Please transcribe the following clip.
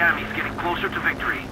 The enemy's getting closer to victory.